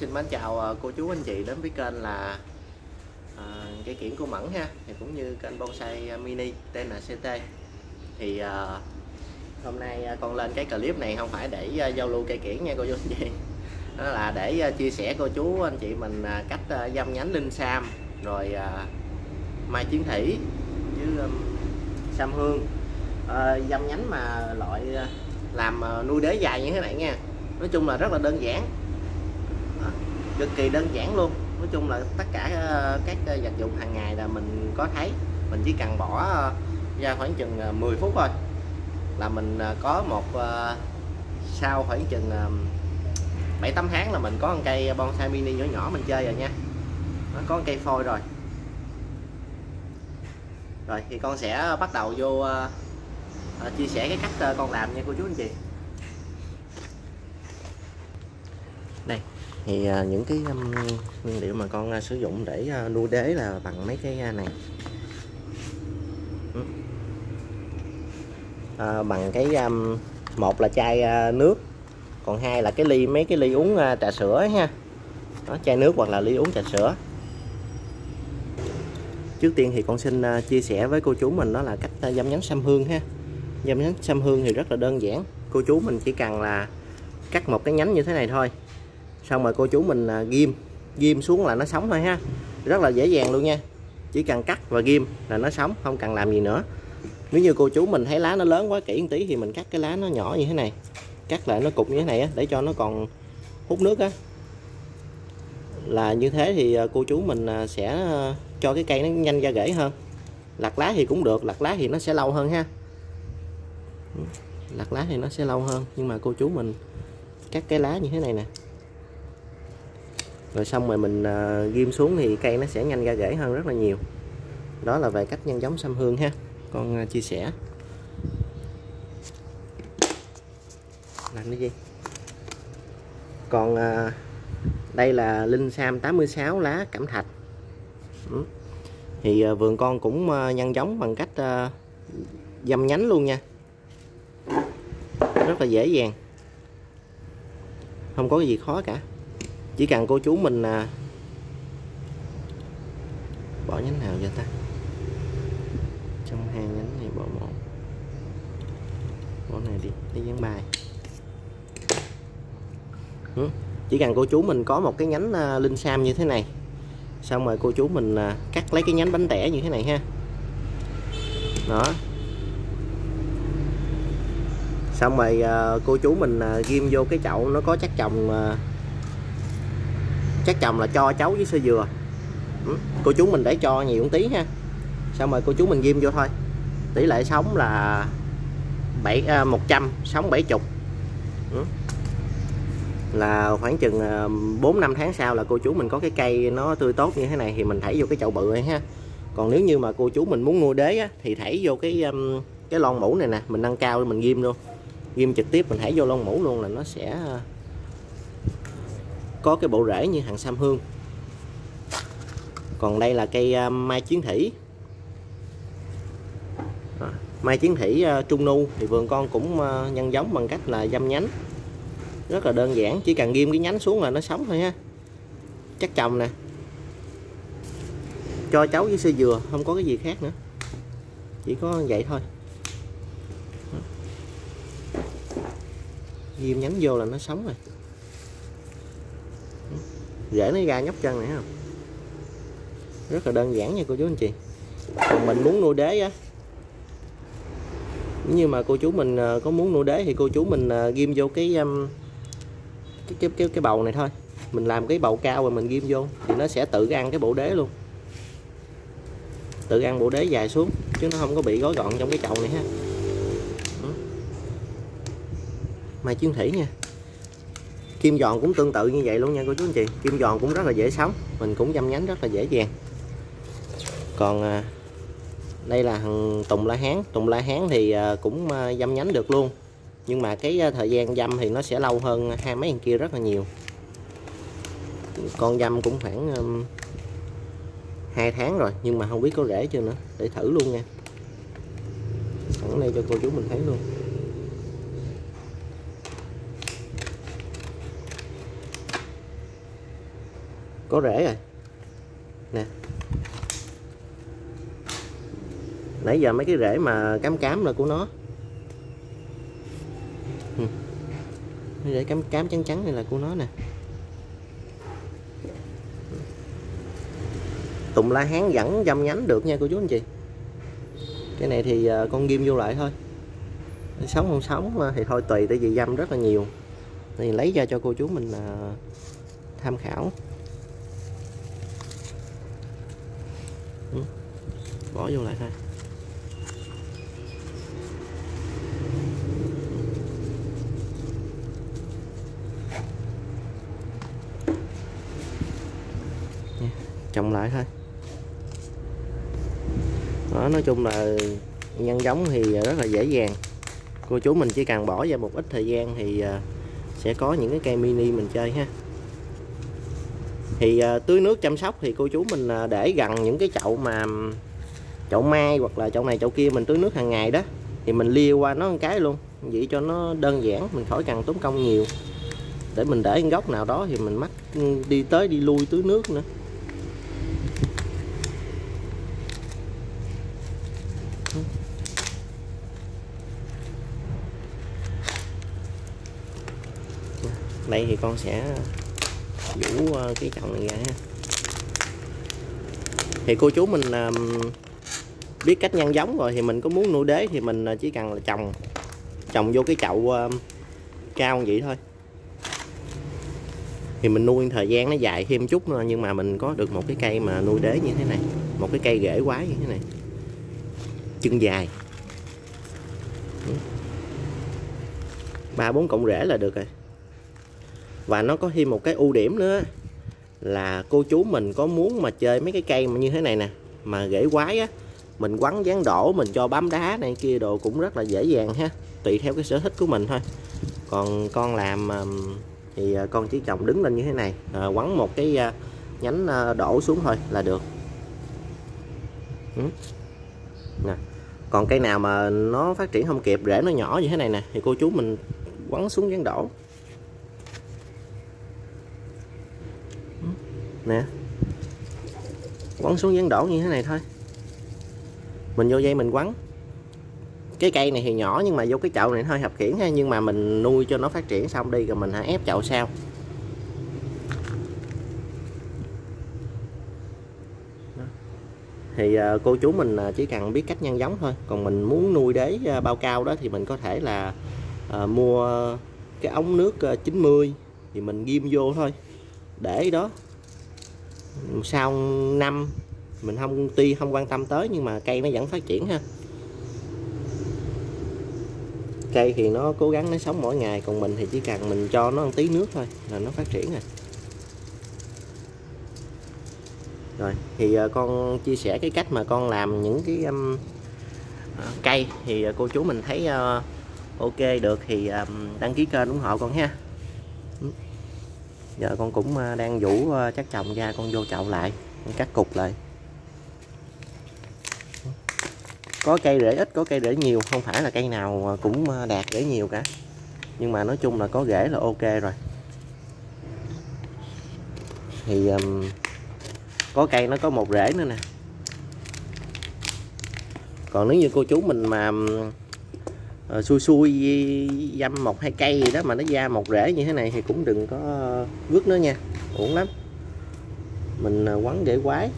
Xin mến chào ờ, cô chú anh chị đến với kênh là ờ, à, cây kiển của Mẫn ha thì cũng như kênh bonsai ờ, mini tên là CT thì à, hôm nay con lên cái clip này không phải để à, giao lưu cây kiển nha cô chú anh chị. Đó là để à, chia sẻ cô chú anh chị mình à, cách à, dăm nhánh linh sam rồi à, mai chiến thủy với à, sam hương. À, dăm nhánh mà loại làm à, nuôi đế dài như thế này nha. Nói chung là rất là đơn giản à, cực kỳ đơn giản luôn. Nói chung là tất cả ờ, các ờ, vật dụng hàng ngày là mình có thấy. Mình chỉ cần bỏ ờ, ra khoảng chừng 10 phút thôi là mình có một sau khoảng chừng ờ, bảy tám tháng là mình có một cây bonsai mini nhỏ nhỏ mình chơi rồi nha. Nó có một cây phôi rồi. Rồi thì con sẽ bắt đầu vô chia sẻ cái cách con làm nha cô chú anh chị đây thì à, những cái um, nguyên liệu mà con à, sử dụng để à, nuôi đế là bằng mấy cái này. À, bằng cái um, một là chai nước còn hai là cái ly mấy cái ly uống trà sữa ha. Đó, chai nước hoặc là ly uống trà sữa. Trước tiên thì con xin chia sẻ với cô chú mình đó là cách à, dăm nhánh xăm hương ha. Dăm nhánh xăm hương thì rất là đơn giản. Cô chú mình chỉ cần là cắt một cái nhánh như thế này thôi xong rồi cô chú mình ghim. Ghim xuống là nó sống thôi ha. Rất là dễ dàng luôn nha. Chỉ cần cắt và ghim là nó sống không cần làm gì nữa. Nếu như cô chú mình thấy lá nó lớn quá kỹ một tí thì mình cắt cái lá nó nhỏ như thế này. Cắt lại nó cục như thế này á, để cho nó còn hút nước á. Là như thế thì à, cô chú mình à, sẽ à, cho cái cây nó nhanh ra rễ hơn. Lặt lá thì cũng được lặt lá thì nó sẽ lâu hơn ha. Lặt lá thì nó sẽ lâu hơn nhưng mà cô chú mình cắt cái lá như thế này nè rồi xong rồi mình uh, ghim xuống thì cây nó sẽ nhanh ra rễ hơn rất là nhiều. Đó là về cách nhân giống sam hương ha. Con uh, chia sẻ. Làm cái gì? Còn uh, đây là linh sam 86 lá cẩm thạch. Ừ. thì uh, vườn con cũng uh, nhân giống bằng cách uh, dâm nhánh luôn nha. Rất là dễ dàng. Không có cái gì khó cả chỉ cần cô chú mình à, bỏ nhánh nào cho ta. Trong hai nhánh này bỏ một. Bỏ này đi lấy dán bài ừ. chỉ cần cô chú mình có một cái nhánh à, linh sam như thế này xong rồi cô chú mình à, cắt lấy cái nhánh bánh tẻ như thế này ha. Đó. Xong rồi à, cô chú mình à, ghim vô cái chậu nó có chắc chồng à, chắc chồng là cho cháu với sơ dừa. Ừ. cô chú mình để cho nhiều một tí ha. Xong rồi cô chú mình ghim vô thôi. Tỷ lệ sống là bảy à, một trăm sống bảy chục, ừ. là khoảng chừng à, 4 năm tháng sau là cô chú mình có cái cây nó tươi tốt như thế này thì mình thảy vô cái chậu bự này ha. Còn nếu như mà cô chú mình muốn nuôi đế á, thì thảy vô cái um, cái lon mũ này nè mình nâng cao mình ghim luôn. Ghim trực tiếp mình thảy vô lon mũ luôn là nó sẽ à, có cái bộ rễ như hàng sam hương. Còn đây là cây à, mai chiến thủy. À, mai chiến thủy à, trung nu thì vườn con cũng nhân giống bằng cách là dăm nhánh. Rất là đơn giản, chỉ cần ghim cái nhánh xuống là nó sống thôi ha. Chắc chồng nè. Cho cháu với sơ dừa, không có cái gì khác nữa. Chỉ có vậy thôi. Ghim nhánh vô là nó sống rồi rễ nó ra nhóc chân này không rất là đơn giản nha cô chú anh chị. Còn mình muốn nuôi đế á. Nếu như mà cô chú mình ờ, có muốn nuôi đế thì cô chú mình ờ, ghim vô cái cái cái cái, cái bầu này thôi. Mình làm cái bầu cao rồi mình ghim vô thì nó sẽ tự ăn cái bộ đế luôn. Tự ăn bộ đế dài xuống chứ nó không có bị gói gọn trong cái chậu này ha. Mai chuyên thủy nha kim giòn cũng tương tự như vậy luôn nha cô chú anh chị. Kim giòn cũng rất là dễ sống mình cũng dăm nhánh rất là dễ dàng. Còn à, đây là thằng tùng la hán. Tùng la hán thì à, cũng à, dăm nhánh được luôn. Nhưng mà cái à, thời gian dăm thì nó sẽ lâu hơn hai mấy thằng kia rất là nhiều. Con dăm cũng khoảng um, 2 tháng rồi nhưng mà không biết có rễ chưa nữa. Để thử luôn nha. Sẵn đây cho cô chú mình thấy luôn. Có rễ rồi. Nè. Nãy giờ mấy cái rễ mà cám cám là của nó. Cái mấy rễ cám cám trắng trắng này là của nó nè. Tùng la hán vẫn dâm nhánh được nha cô chú anh chị. Cái này thì ờ, con ghim vô lại thôi. Sống không sống thì thôi tùy, tại vì dâm rất là nhiều. Thì lấy ra cho cô chú mình ờ, tham khảo. Bỏ vô lại thôi. Trồng lại thôi. Đó, nói chung là nhân giống thì rất là dễ dàng. Cô chú mình chỉ cần bỏ ra một ít thời gian thì à, sẽ có những cái cây mini mình chơi ha. Thì à, tưới nước chăm sóc thì cô chú mình à, để gần những cái chậu mà chậu mai hoặc là chậu này chậu kia mình tưới nước hàng ngày đó, thì mình lia qua nó một cái luôn. Vậy cho nó đơn giản, mình khỏi cần tốn công nhiều. Để mình để góc nào đó thì mình mắc ừ, đi tới đi lui tưới nước nữa. Đây thì con sẽ vũ ờ, cái chậu này ra ha. Thì cô chú mình biết cách nhân giống rồi thì mình có muốn nuôi đế thì mình à, chỉ cần là trồng trồng vô cái chậu à, cao vậy thôi. Thì mình nuôi thời gian nó dài thêm chút nữa, nhưng mà mình có được một cái cây mà nuôi đế như thế này, một cái cây rễ quái như thế này. Chân dài. Ba bốn cọng rễ là được rồi. Và nó có thêm một cái ưu điểm nữa là cô chú mình có muốn mà chơi mấy cái cây mà như thế này nè, mà rễ quái á mình quắn dán đổ mình cho bám đá này kia đồ cũng rất là dễ dàng ha. Tùy theo cái sở thích của mình thôi. Còn con làm thì à, con chỉ trồng đứng lên như thế này. À, quắn một cái à, nhánh à, đổ xuống thôi là được. Nè còn cây nào mà nó phát triển không kịp rễ nó nhỏ như thế này nè thì cô chú mình quắn xuống dán đổ. Nè. Quấn xuống dán đổ như thế này thôi mình vô dây mình quấn. Cái cây này thì nhỏ nhưng mà vô cái chậu này hơi hợp khiển ha, nhưng mà mình nuôi cho nó phát triển xong đi rồi mình hãy ép chậu sau. Thì ờ, cô chú mình ờ, chỉ cần biết cách nhân giống thôi. Còn mình muốn nuôi đế ờ, bao cao đó thì mình có thể là mua cái ống nước 90 thì mình ghim vô thôi. Để đó. Sau năm mình không tuy không quan tâm tới nhưng mà cây nó vẫn phát triển ha. Cây thì nó cố gắng nó sống mỗi ngày còn mình thì chỉ cần mình cho nó ăn tí nước thôi là nó phát triển rồi. Rồi thì ờ, con chia sẻ cái cách mà con làm những cái um, cây. Thì ờ, cô chú mình thấy uh, ok được thì um, đăng ký kênh ủng hộ con ha. Ừ. Giờ con cũng đang vũ à, chắc chồng ra con vô chậu lại con cắt cục lại. Có cây rễ ít có cây rễ nhiều không phải là cây nào cũng à, đạt rễ nhiều cả. Nhưng mà nói chung là có rễ là ok rồi. Thì um, có cây nó có một rễ nữa nè. Còn nếu như cô chú mình mà uh, xui xui dăm một hai cây gì đó mà nó ra một rễ như thế này thì cũng đừng có vứt nó nha uổng lắm. Mình à, quấn để quái.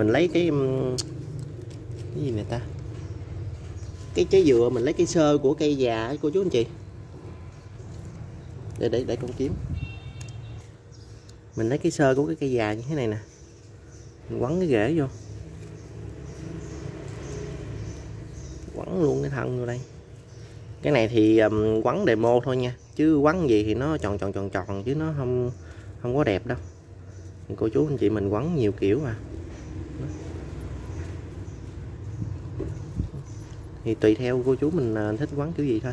Mình lấy cái cái gì này ta? Cái trái dừa mình lấy cái sơ của cây già cô chú anh chị. Để để để con kiếm. Mình lấy cái sơ của cái cây già như thế này nè. Mình quấn cái rễ vô. Quấn luôn cái thân vô đây. Cái này thì um, quấn demo thôi nha. Chứ quấn gì thì nó tròn tròn tròn tròn chứ nó không không có đẹp đâu. Cô chú anh chị mình quấn nhiều kiểu mà. Thì tùy theo cô chú mình à, thích quấn kiểu gì thôi.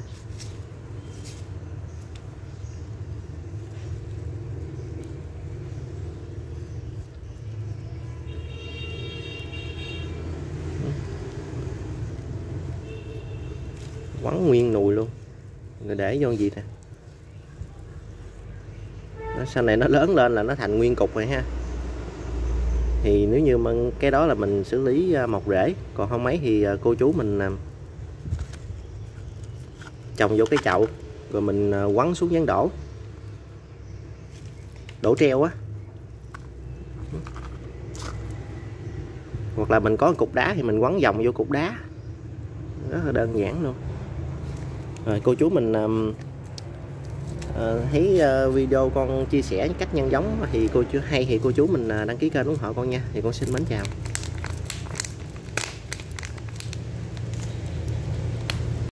Quấn nguyên nùi luôn. Rồi để vô gì nè? Sau này nó lớn lên là nó thành nguyên cục rồi ha. Thì nếu như mà cái đó là mình xử lý à, mọc rễ. Còn không mấy thì à, cô chú mình trồng vô cái chậu rồi mình ờ, quấn xuống gián đổ. Đổ treo á. Hoặc là mình có cục đá thì mình quấn vòng vô cục đá. Rất là đơn giản luôn. Rồi cô chú mình uh, thấy uh, video con chia sẻ cách nhân giống thì cô chú hay thì cô chú mình uh, đăng ký kênh ủng hộ con nha. Thì con xin mến chào.